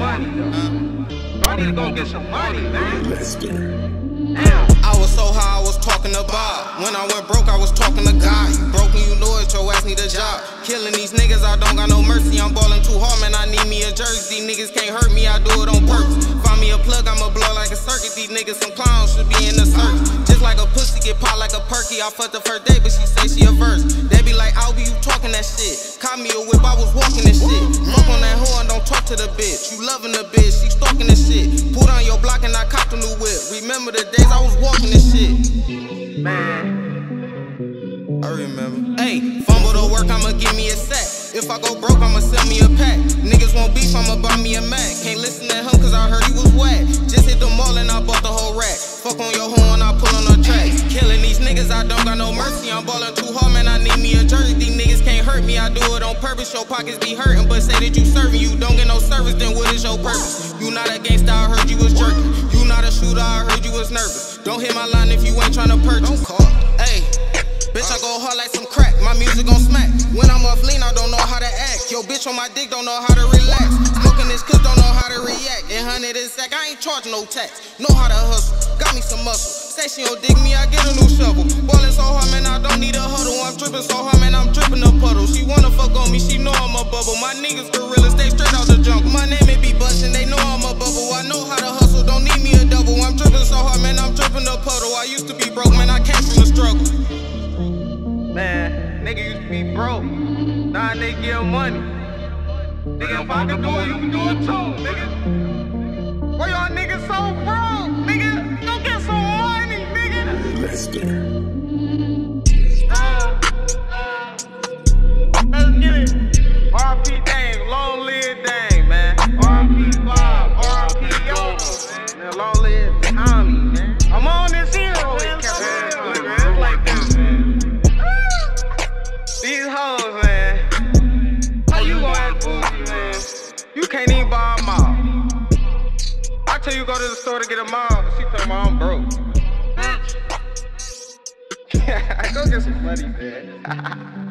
money, though. I need to go get some money, man. Lester. Damn. I was so high, I was talking about. When I went broke, I was talking to God. You broke and you know it, your ass need a job. Killing these niggas, I don't got no mercy. I'm ballin' too hard, man. I need me a jersey. These niggas can't hurt me, I do it on purpose. Find me a plug, I'ma blow like a circuit. These niggas some clowns should be in the search. Just like a pussy get popped like a perky. I fucked the first day, but she say she a verse. They be like, I'll be you talking that shit. Caught me a whip, I was walking to the bitch. You loving the bitch, she stalking this shit. Put on your block and I copped a new whip. Remember the days I was walking this shit. Man. I remember. Hey, fumble to work, I'ma give me a sack. If I go broke, I'ma sell me a pack. Niggas won't beef, I'ma buy me a Mac. Can't listen to him cause I heard he was whack. Just hit the mall and I bought the whole rack. Fuck on your mercy. I'm ballin' too hard, man. I need me a jersey. These niggas can't hurt me, I do it on purpose. Your pockets be hurting, but say that you serving. You don't get no service, then what is your purpose? You not a gangsta, I heard you was jerking. You not a shooter, I heard you was nervous. Don't hit my line if you ain't tryna purchase. Don't call. Hey. Bitch, I go hard like some crack. My music gon' smack. When I'm off lean, I don't know how to act. Yo, bitch on my dick don't know how to relax. Smoking this kush don't know how to react. And hundred is sack, I ain't charging no tax. Know how to hustle, got me some muscle. Say she don't dig me, I get a new shovel. Ballin' so hard, man, I don't need a huddle. I'm drippin' so hard, man, I'm drippin' a puddle. She wanna fuck on me, she know I'm a bubble. My niggas gorillas, stay straight out the jungle. My name may be bustin', they know I'm a bubble. I know how to hustle, don't need me a double. I'm drippin' so hard, man, I'm drippin' a puddle. I used to be broke, man, I came from the struggle. Man, nigga used to be broke. Now they give money. Nigga, if I can do it, you can do it too, nigga. I tell you go to the store to get them all. She tell me I'm broke. Bitch. go get some money, man.